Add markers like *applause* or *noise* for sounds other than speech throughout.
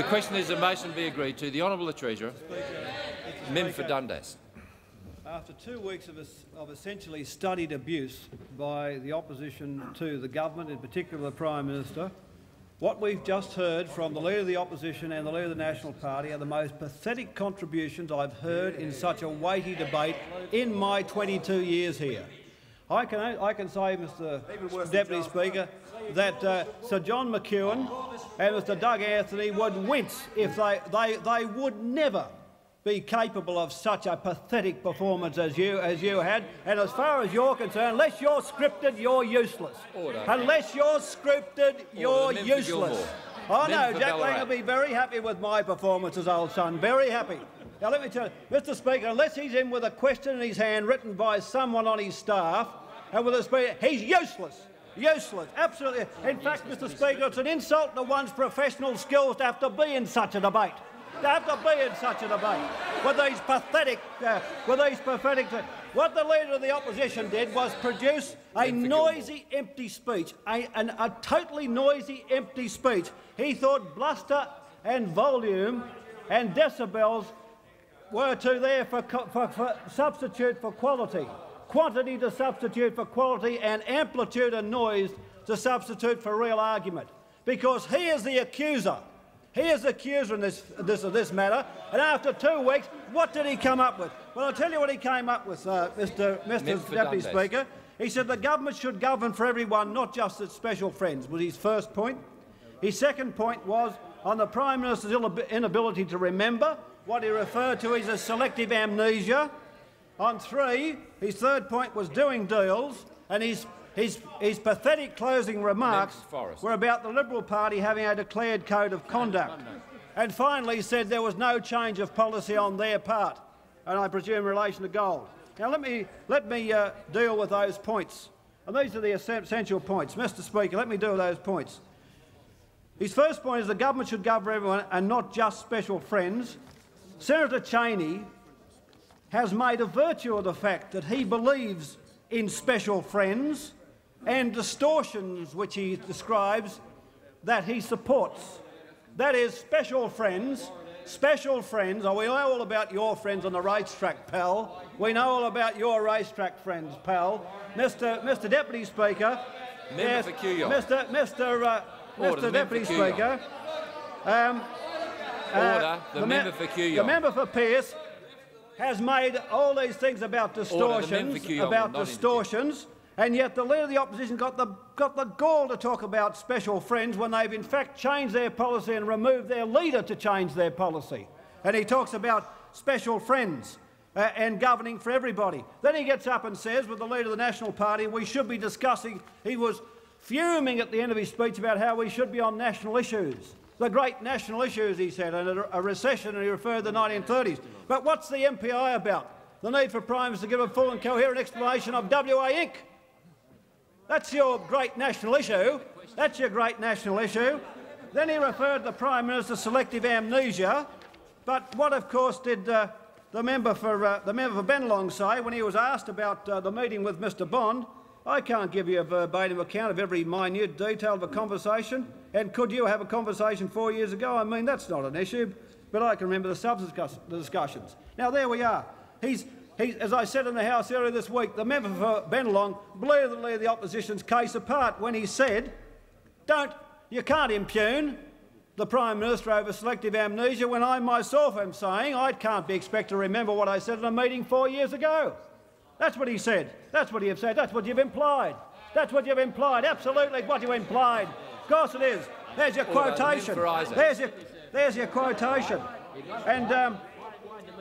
The question is a motion be agreed to. The Honourable the Treasurer. Member for Dundas. After two weeks of, of, essentially studied abuse by the opposition to the government, in particular the Prime Minister, what we've just heard from the Leader of the Opposition and the Leader of the National Party are the most pathetic contributions I've heard in such a weighty debate in my 22 years here. I can, I can say, Mr Deputy Speaker, that uh, Sir John McEwen and Mr Doug Anthony would wince if they, they, they would never be capable of such a pathetic performance as you as you had. And as far as you're concerned, unless you're scripted, you're useless. Order. Unless you're scripted, you're useless. Oh no, Jack Lang will be very happy with my performance as old son. Very happy. Now let me tell you, Mr Speaker, unless he's in with a question in his hand written by someone on his staff, and with a speaker, he's useless. Useless, absolutely. In fact, Mr Speaker, it's an insult to one's professional skills to have to be in such a debate to have to be in such a debate with these pathetic, uh, with these pathetic. Uh, what the leader of the opposition did was produce a noisy, empty speech, a, an, a totally noisy, empty speech. He thought bluster and volume and decibels were to there for, for, for substitute for quality, quantity to substitute for quality, and amplitude and noise to substitute for real argument. Because he is the accuser he is the accuser in this, this, this matter, and after two weeks, what did he come up with? Well, I'll tell you what he came up with, uh, Mr, Mr Deputy Speaker. He said the government should govern for everyone, not just its special friends, was his first point. His second point was on the Prime Minister's inability to remember, what he referred to as a selective amnesia. On three, his third point was doing deals, and his his, his pathetic closing remarks were about the Liberal Party having a declared code of conduct. And finally he said there was no change of policy on their part, and I presume in relation to gold. Now let me, let me uh, deal with those points. And these are the essential points. Mr Speaker, let me deal with those points. His first point is the government should govern everyone and not just special friends. Senator Chaney has made a virtue of the fact that he believes in special friends and distortions which he describes that he supports. That is special friends, special friends. Oh, we know all about your friends on the racetrack, pal. We know all about your racetrack friends, pal. Mr. Mr. Deputy Speaker. Member for Mr. Mr. Uh, Mr. Deputy Speaker. Um, uh, Order. The, the member for Kooyong. The member for Pearce has made all these things about distortions, Order, about distortions. And yet the Leader of the Opposition got the, got the gall to talk about special friends when they've in fact changed their policy and removed their leader to change their policy. And he talks about special friends uh, and governing for everybody. Then he gets up and says, with the Leader of the National Party, we should be discussing, he was fuming at the end of his speech about how we should be on national issues. The great national issues, he said, and a, recession, and he referred to the 1930s. But what's the MPI about? The need for Prime Minister to give a full and coherent explanation of WA Inc. That's your great national issue. That's your great national issue. Then he referred the Prime Minister selective amnesia. But what, of course, did uh, the member for uh, the member for Bennelong say when he was asked about uh, the meeting with Mr. Bond? I can't give you a verbatim account of every minute detail of a conversation. And could you have a conversation four years ago? I mean, that's not an issue. But I can remember the substance the discussions. Now there we are. He's he, as I said in the House earlier this week, the member for Bennelong blew the, the opposition's case apart when he said, don't, you can't impugn the Prime Minister over selective amnesia when I myself am saying I can't be expected to remember what I said in a meeting four years ago. That's what he said. That's what you've said. That's what you've implied. That's what you've implied. Absolutely what you implied. Of course it is. There's your quotation. There's your, there's your quotation. And, um,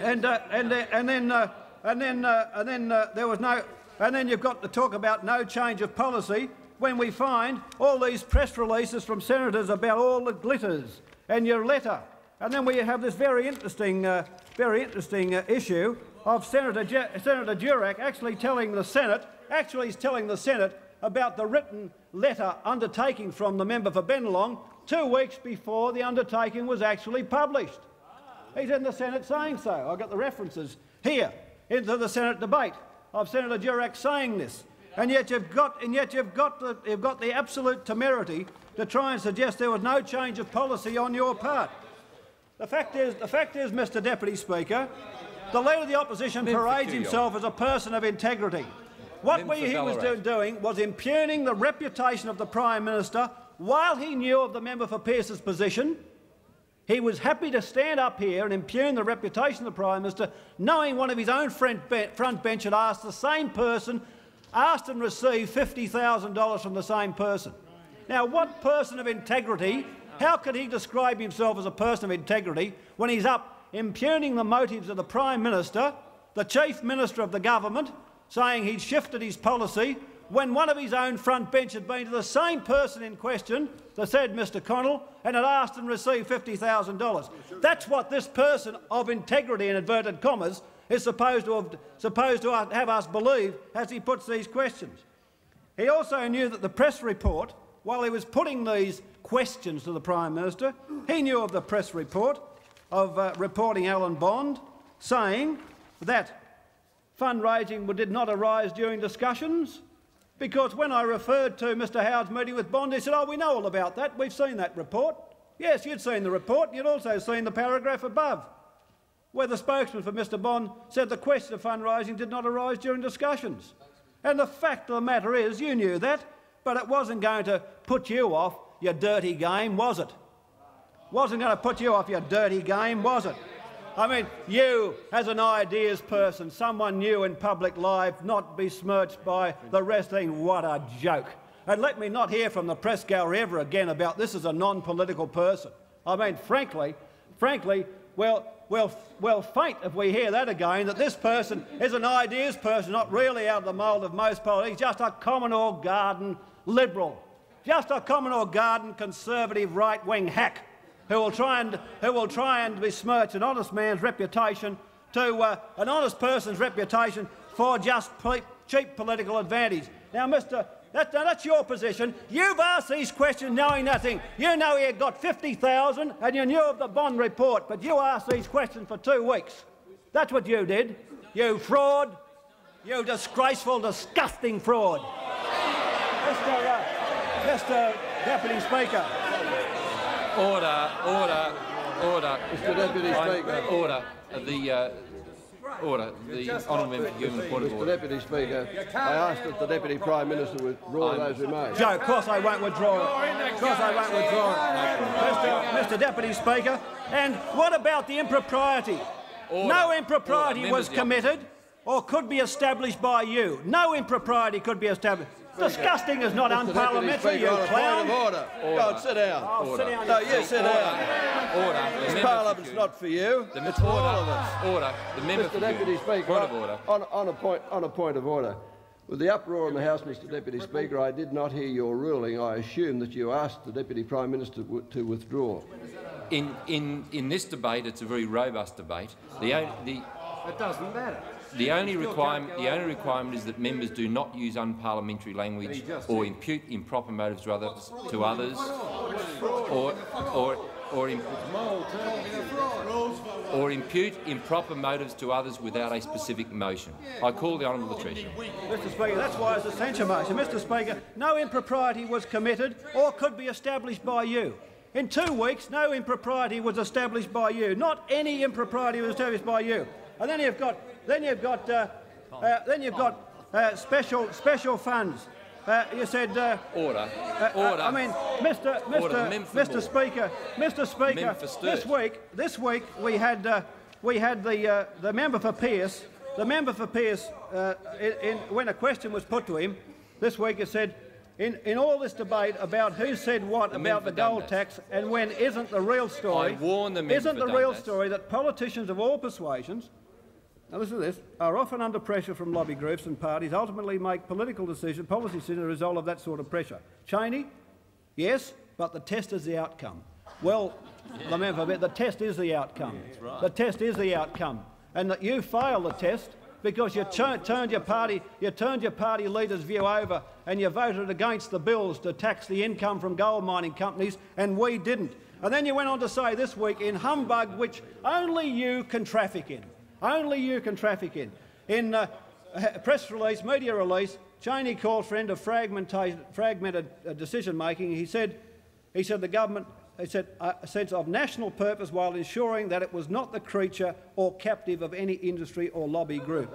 and, uh, and, uh, and then uh, and then, uh, and then uh, there was no, and then you've got to talk about no change of policy when we find all these press releases from senators about all the glitters and your letter. And then we have this very interesting, uh, very interesting issue of Senator, Je Senator Durack actually telling the Senate, actually he's telling the Senate about the written letter undertaking from the member for Bennelong two weeks before the undertaking was actually published. He's in the Senate saying so. I've got the references here into the Senate debate of Senator Durack saying this. And yet you've got, and yet you've got, the, you've got the absolute temerity to try and suggest there was no change of policy on your part. The fact is, the fact is, Mr Deputy Speaker, the Leader of the Opposition parades himself as a person of integrity. What we, he was do- doing was impugning the reputation of the Prime Minister while he knew of the member for Pearce's position. He was happy to stand up here and impugn the reputation of the Prime Minister, knowing one of his own front bench had asked the same person, asked and received $50,000 from the same person. Now, what person of integrity, how could he describe himself as a person of integrity when he's up impugning the motives of the Prime Minister, the Chief Minister of the government, saying he'd shifted his policy when one of his own front bench had been to the same person in question, the said Mr Connell, and had asked and received $50,000. That's what this person of integrity, in inverted commas, is supposed to have, supposed to have us believe as he puts these questions. He also knew that the press report, while he was putting these questions to the Prime Minister, he knew of the press report of uh, reporting Alan Bond saying that fundraising did not arise during discussions because when I referred to Mr Howard's meeting with Bond, he said, oh, we know all about that. We've seen that report. Yes, you'd seen the report. You'd also seen the paragraph above where the spokesman for Mr Bond said the question of fundraising did not arise during discussions. And the fact of the matter is, you knew that, but it wasn't going to put you off your dirty game, was it? Wasn't going to put you off your dirty game, was it? I mean, you, as an ideas person, someone new in public life, not besmirched by the rest, think, what a joke. And let me not hear from the press gallery ever again about this as a non-political person. I mean, frankly, frankly, well, well, well, faint if we hear that again, that this person is an ideas person, not really out of the mould of most politics, just a common old garden liberal, just a common old garden conservative right-wing hack who will try and who will try and besmirch an honest man's reputation to uh, an honest person's reputation for just cheap political advantage. Now, Mr. That, now that's your position. You've asked these questions knowing nothing. You know he had got 50,000 and you knew of the Bond report, but you asked these questions for two weeks. That's what you did. You fraud. You disgraceful, disgusting fraud. Mr. Uh, Mr. Deputy Speaker. Order, order, order. Mr Deputy I'm- Speaker. Order. Uh, The uh, order. The honourable member for Human point of Mr order. Deputy Speaker, I ask that the Deputy Prime Minister withdraw those remarks. Joe, of course I won't withdraw it. Of course I won't withdraw it. Mr. Mr. Deputy Speaker, and what about the impropriety? Order. No impropriety Order. was Members of the committed or could be established by you. No impropriety could be established. Disgusting is not Mr unparliamentary, you Speaker, on a point clown. of order. Go and sit down. Oh, sit down, No, you you sit down. Order. This member for Parliament's not for you. The It's for all of us. order. Order. The member for Mr Deputy Speaker, Point of order. on, on, a point, on a point of order. With the uproar in the House, Mr Deputy Speaker, I did not hear your ruling. I assume that you asked the Deputy Prime Minister to withdraw. In, in, in this debate, it's a very robust debate. The, o- the, It doesn't matter. The, only requirement, the only requirement is that members do not use unparliamentary language or impute improper motives to, to others or, or, or, im- or impute improper motives to others without a specific motion. I call the Honourable Treasurer. Mr Speaker, that's why it's a censure motion. Mr Speaker, no impropriety was committed or could be established by you. In two weeks, no impropriety was established by you. Not any impropriety was established by you. And then you've got, then you've got, uh, uh, then you've got uh, special special funds. Uh, you said. Uh, Order. uh, Order. I mean, Mr. Order. Mr. Mr. Speaker, Mr. Speaker, Member for Sturt. this week, this week we had we had the uh, the member for Pearce, the member for Pearce, in, in, when a question was put to him this week, he said. In, in all this debate about who said what The about the gold tax and when isn't the real story, I warn the member isn't the real story that politicians of all persuasions now listen to this, are often under pressure from lobby groups and parties, ultimately make political decisions, policy decisions as a result of that sort of pressure. Chaney, yes, but the test is the outcome. Well, *laughs* the member, the test is the outcome. The test is the outcome. And that you failed the test because you tur- turned your party, you turned your party leader's view over and you voted against the bills to tax the income from gold mining companies, and we didn't. And then you went on to say this week in humbug, which only you can traffic in. Only you can traffic in. In uh, a press release, media release, Chaney called for end of fragmented, uh, decision making. He said, he said the government he said, a sense of national purpose while ensuring that it was not the creature or captive of any industry or lobby group.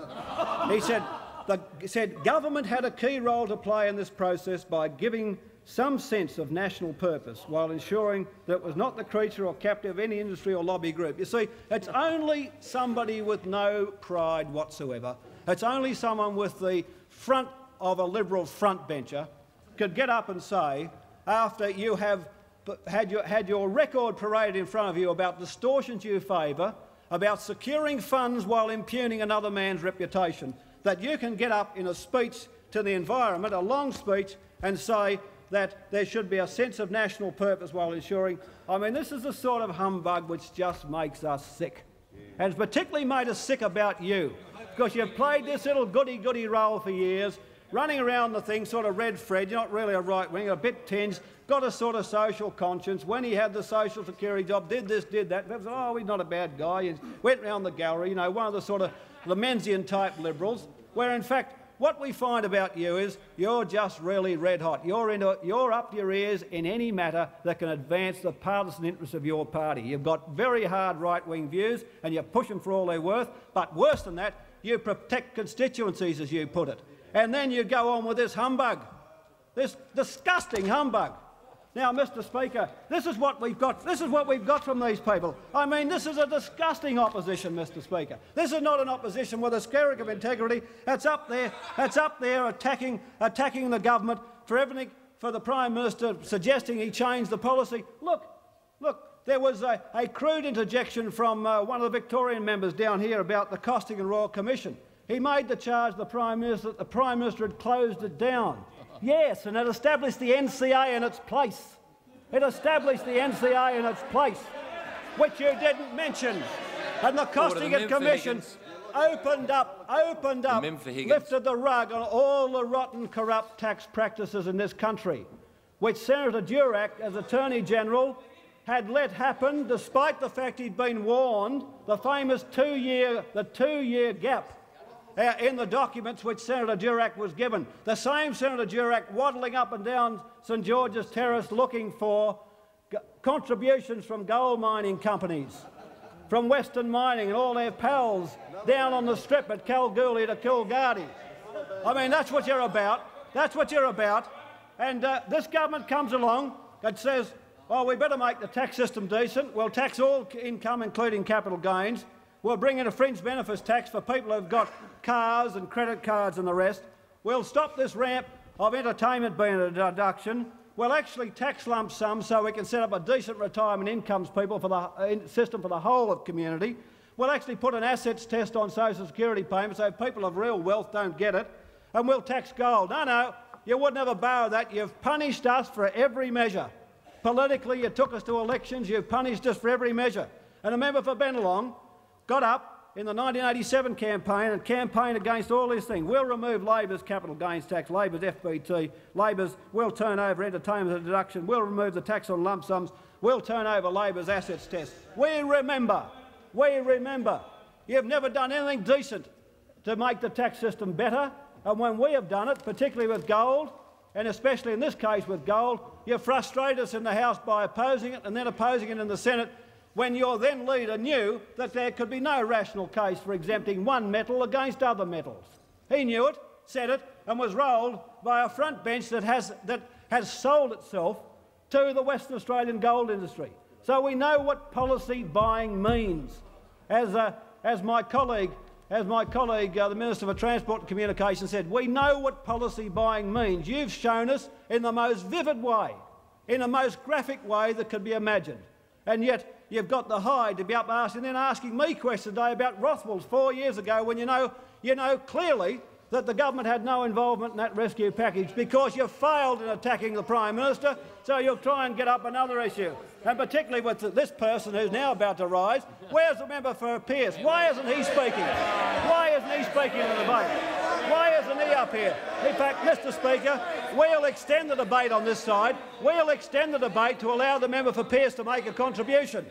he said, the, said government had a key role to play in this process by giving some sense of national purpose while ensuring that it was not the creature or captive of any industry or lobby group. You see, it's only somebody with no pride whatsoever, it's only someone with the front of a Liberal frontbencher could get up and say, after you have had your, had your record paraded in front of you about distortions you favour, about securing funds while impugning another man's reputation, that you can get up in a speech to the environment, a long speech, and say that there should be a sense of national purpose while ensuring. I mean, this is the sort of humbug which just makes us sick. And it's particularly made us sick about you, because you've played this little goody-goody role for years, running around the thing, sort of red Fred, you're not really a right winger, a bit tinged, got a sort of social conscience. When he had the social security job, did this, did that. Oh, he's not a bad guy. He went round the gallery, you know, one of the sort of Lemensian type liberals, where in fact what we find about you is you're just really red hot. You're, into, you're up to your ears in any matter that can advance the partisan interests of your party. You've got very hard right-wing views and you push them for all they're worth, but worse than that, you protect constituencies, as you put it. And then you go on with this humbug, this disgusting humbug. Now, Mr Speaker, this is what we've got. This is what we've got from these people. I mean, this is a disgusting opposition, Mr Speaker. This is not an opposition with a skerrick of integrity. It's up there. It's up there attacking, attacking the government for everything, for the Prime Minister suggesting he changed the policy. Look, look. There was a, a crude interjection from uh, one of the Victorian members down here about the Costigan Royal Commission. He made the charge the Prime Minister that the Prime Minister had closed it down. Yes, and it established the NCA in its place. It established the NCA in its place, which you didn't mention. And the Costigan Commission opened up, opened up, lifted the rug on all the rotten, corrupt tax practices in this country, which Senator Durack, as Attorney General, had let happen despite the fact he'd been warned, the famous two-year, the two-year gap uh, in the documents which Senator Durack was given. The same Senator Durack waddling up and down St George's Terrace looking for contributions from gold mining companies, from Western Mining and all their pals down on the strip at Kalgoorlie to Coolgardie. I mean, that's what you're about. That's what you're about. And uh, this government comes along and says, well, we better make the tax system decent. We'll tax all income, including capital gains. We'll bring in a fringe benefits tax for people who've got cars and credit cards and the rest. We'll stop this ramp of entertainment being a deduction. We'll actually tax lump sum so we can set up a decent retirement incomes people for the uh, system for the whole of community. We'll actually put an assets test on social security payments so people of real wealth don't get it. And we'll tax gold. No, no, you would never borrow that. You've punished us for every measure. Politically, you took us to elections. You've punished us for every measure. And a member for Bennelong got up in the 1987 campaign and campaigned against all this thing. We'll remove Labor's capital gains tax, Labor's FBT, Labor's will turn over entertainment deduction, we'll remove the tax on lump sums, we'll turn over Labor's assets test. We remember, we remember, you've never done anything decent to make the tax system better, and when we have done it, particularly with gold, and especially in this case with gold, you frustrate us in the House by opposing it and then opposing it in the Senate when your then leader knew that there could be no rational case for exempting one metal against other metals. He knew it, said it, and was rolled by a front bench that has, that has sold itself to the Western Australian gold industry. So we know what policy buying means. As, uh, as my colleague, as my colleague uh, the Minister for Transport and Communication said, we know what policy buying means. You've shown us in the most vivid way, in the most graphic way that could be imagined. And yet you've got the hide to be up asking, then asking me questions today about Rothwell's four years ago when you know, you know clearly that the government had no involvement in that rescue package because you failed in attacking the Prime Minister, so you'll try and get up another issue. And particularly with this person who's now about to rise, where's the member for Pearce? Why isn't he speaking? Why isn't he speaking in the debate? Why isn't he up here? In fact, Mr Speaker, we'll extend the debate on this side. We'll extend the debate to allow the member for Pearce to make a contribution.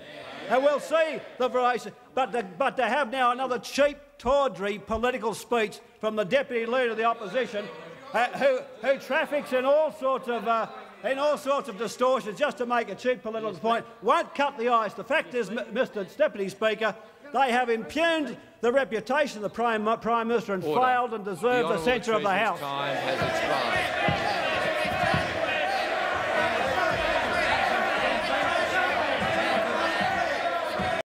And we'll see the variation. But to, but to have now another cheap, tawdry political speech from the Deputy Leader of the Opposition, uh, who, who traffics in all sorts of uh, in all sorts of distortions just to make a cheap political point won't cut the ice. The fact is, Mr Deputy Speaker, they have impugned the reputation of the Prime, Prime Minister and Order. failed and deserved the, the censure of the House. Time has expired.